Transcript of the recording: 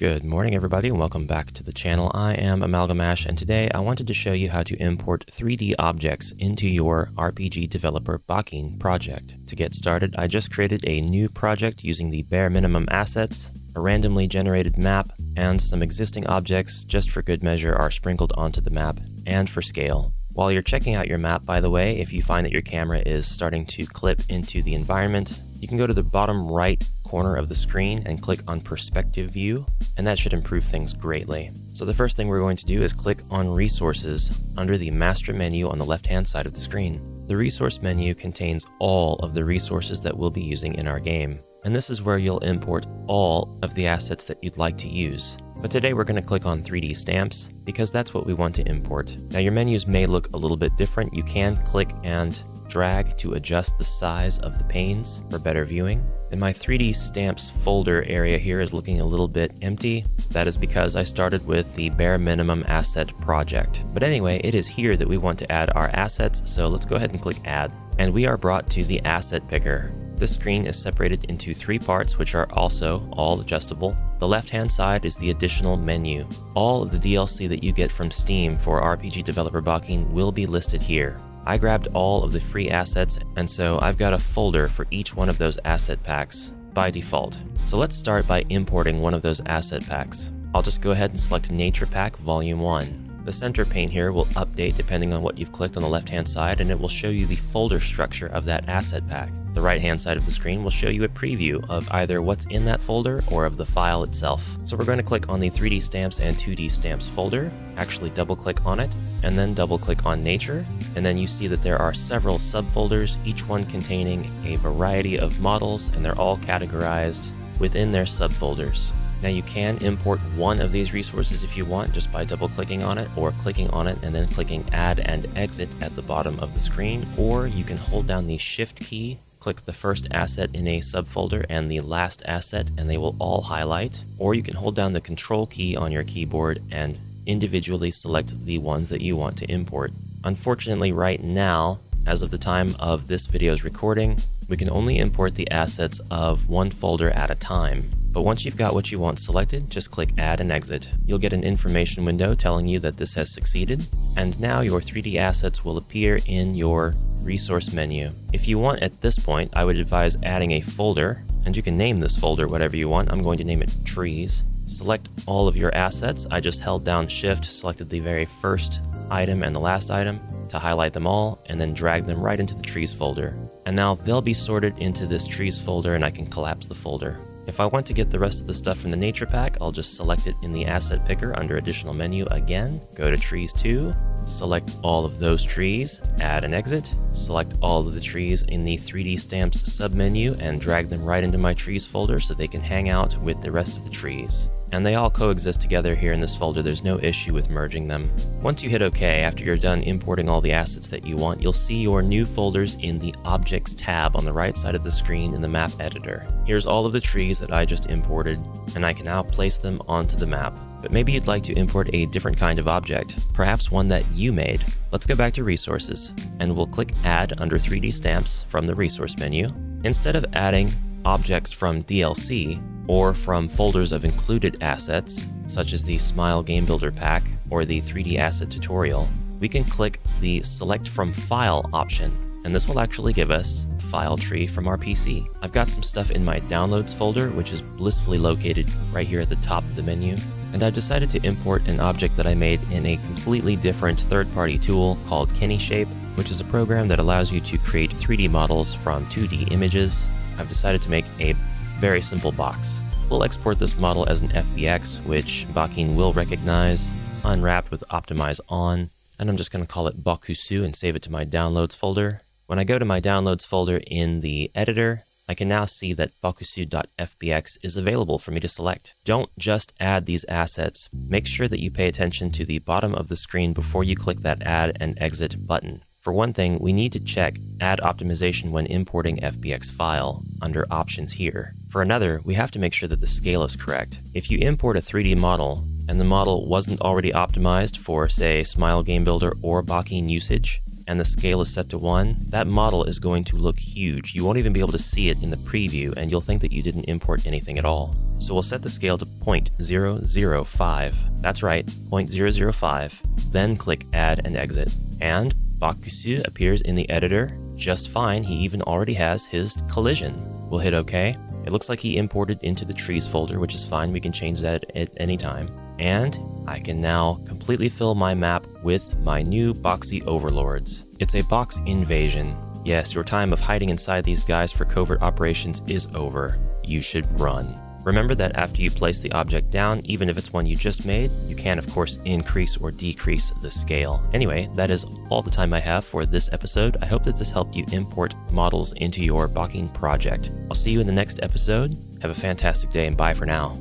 Good morning, everybody, and welcome back to the channel. I am Amalgamash, and today I wanted to show you how to import 3D objects into your RPG developer Bakin project. To get started, I just created a new project using the bare minimum assets, a randomly generated map, and some existing objects just for good measure are sprinkled onto the map and for scale. While you're checking out your map, by the way, if you find that your camera is starting to clip into the environment, you can go to the bottom right corner of the screen and click on perspective view, and that should improve things greatly. So the first thing we're going to do is click on resources under the master menu on the left hand side of the screen. The resource menu contains all of the resources that we'll be using in our game, and this is where you'll import all of the assets that you'd like to use. But today we're going to click on 3D stamps because that's what we want to import. Now your menus may look a little bit different. You can click and drag to adjust the size of the panes for better viewing. And my 3D stamps folder area here is looking a little bit empty. That is because I started with the bare minimum asset project. But anyway, it is here that we want to add our assets, so let's go ahead and click add. And we are brought to the asset picker. This screen is separated into three parts, which are also all adjustable. The left hand side is the additional menu. All of the DLC that you get from Steam for RPG Developer Bakin will be listed here. I grabbed all of the free assets, and so I've got a folder for each one of those asset packs by default. So let's start by importing one of those asset packs. I'll just go ahead and select Nature Pack Volume 1. The center pane here will update depending on what you've clicked on the left hand side and it will show you the folder structure of that asset pack. The right hand side of the screen will show you a preview of either what's in that folder or of the file itself. So we're going to click on the 3D stamps and 2D stamps folder, actually double click on it, and then double click on nature, and then you see that there are several subfolders, each one containing a variety of models and they're all categorized within their subfolders. Now you can import one of these resources if you want just by double clicking on it or clicking on it and then clicking add and exit at the bottom of the screen or you can hold down the shift key click the first asset in a subfolder and the last asset and they will all highlight or you can hold down the control key on your keyboard and individually select the ones that you want to import. Unfortunately right now as of the time of this video's recording we can only import the assets of one folder at a time but once you've got what you want selected, just click Add and Exit. You'll get an information window telling you that this has succeeded, and now your 3D assets will appear in your resource menu. If you want at this point, I would advise adding a folder, and you can name this folder whatever you want. I'm going to name it Trees. Select all of your assets. I just held down Shift, selected the very first item and the last item to highlight them all, and then drag them right into the Trees folder. And now they'll be sorted into this Trees folder, and I can collapse the folder. If I want to get the rest of the stuff from the nature pack, I'll just select it in the asset picker under additional menu again, go to trees 2, select all of those trees, add an exit, select all of the trees in the 3D stamps submenu and drag them right into my trees folder so they can hang out with the rest of the trees and they all coexist together here in this folder. There's no issue with merging them. Once you hit OK, after you're done importing all the assets that you want, you'll see your new folders in the Objects tab on the right side of the screen in the map editor. Here's all of the trees that I just imported, and I can now place them onto the map. But maybe you'd like to import a different kind of object, perhaps one that you made. Let's go back to Resources, and we'll click Add under 3D Stamps from the Resource menu. Instead of adding objects from DLC, or from folders of included assets, such as the Smile Game Builder pack or the 3D Asset tutorial, we can click the Select from File option, and this will actually give us a file tree from our PC. I've got some stuff in my Downloads folder, which is blissfully located right here at the top of the menu, and I've decided to import an object that I made in a completely different third-party tool called KenShape, which is a program that allows you to create 3D models from 2D images. I've decided to make a very simple box. We'll export this model as an FBX, which Bakin will recognize, unwrapped with Optimize on, and I'm just going to call it Bakusu and save it to my Downloads folder. When I go to my Downloads folder in the editor, I can now see that bakusu.fbx is available for me to select. Don't just add these assets. Make sure that you pay attention to the bottom of the screen before you click that add and exit button. For one thing, we need to check Add Optimization when importing FBX file under Options here. For another, we have to make sure that the scale is correct. If you import a 3D model and the model wasn't already optimized for, say, Smile Game Builder or Bakin usage, and the scale is set to 1, that model is going to look huge. You won't even be able to see it in the preview, and you'll think that you didn't import anything at all. So we'll set the scale to 0.005. That's right, 0.005. Then click Add and Exit. And Bakusu appears in the editor just fine. He even already has his collision. We'll hit OK. It looks like he imported into the trees folder, which is fine. We can change that at any time. And I can now completely fill my map with my new boxy overlords. It's a box invasion. Yes, your time of hiding inside these guys for covert operations is over. You should run. Remember that after you place the object down, even if it's one you just made, you can of course increase or decrease the scale. Anyway, that is all the time I have for this episode. I hope that this helped you import models into your Bakin project. I'll see you in the next episode. Have a fantastic day and bye for now.